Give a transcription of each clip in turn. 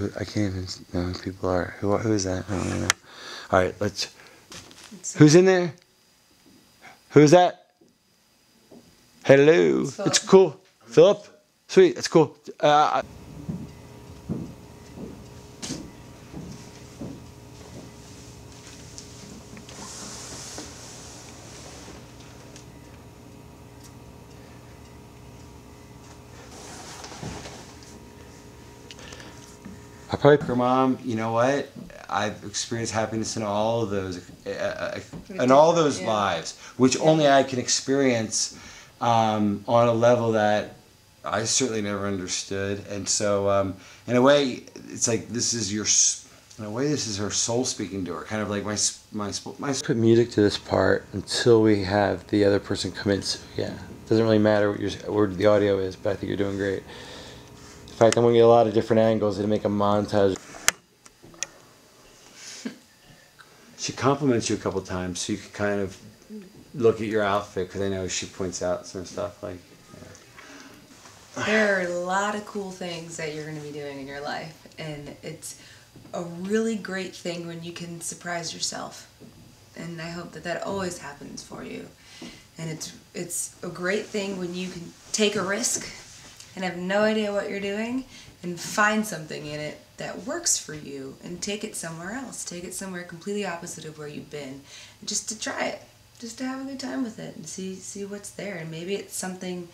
Who, I can't even know who people are. Who who is that? I don't really know. All right, let's. Who's in there? Who's that? Hello. It's It's cool. Philip. Sweet. It's cool. Uh, I probably, her mom. You know what? I've experienced happiness in all of those, uh, uh, in all those Yeah. lives, which only I can experience um, on a level that I certainly never understood. And so, um, in a way, it's like this is your. In a way, this is her soul speaking to her, kind of like my my my. Put music to this part until we have the other person come in. So yeah, doesn't really matter what your where the audio is, but I think you're doing great. In fact, I'm gonna get a lot of different angles and make a montage. She compliments you a couple times, so you can kind of look at your outfit because I know she points out some stuff like. There are a lot of cool things that you're going to be doing in your life, and it's a really great thing when you can surprise yourself. And I hope that that always happens for you. And it's it's a great thing when you can take a risk and have no idea what you're doing and find something in it that works for you and take it somewhere else. Take it somewhere completely opposite of where you've been. Just to try it. Just to have a good time with it and see see what's there. And maybe it's something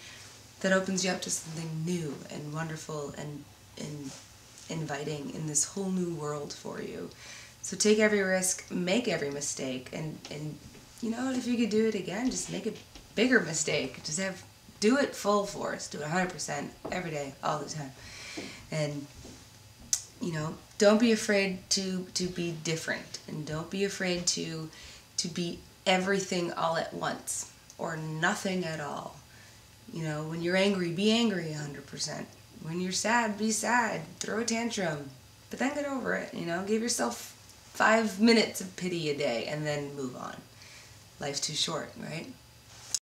that opens you up to something new and wonderful and and inviting in this whole new world for you. So take every risk, make every mistake, and and you know if you could do it again, just make a bigger mistake. Just have do it full force, do it 100% every day, all the time, and you know don't be afraid to to be different, and don't be afraid to to be everything all at once or nothing at all. You know, when you're angry, be angry 100%. When you're sad, be sad. Throw a tantrum. But then get over it, you know? Give yourself five minutes of pity a day and then move on. Life's too short, right?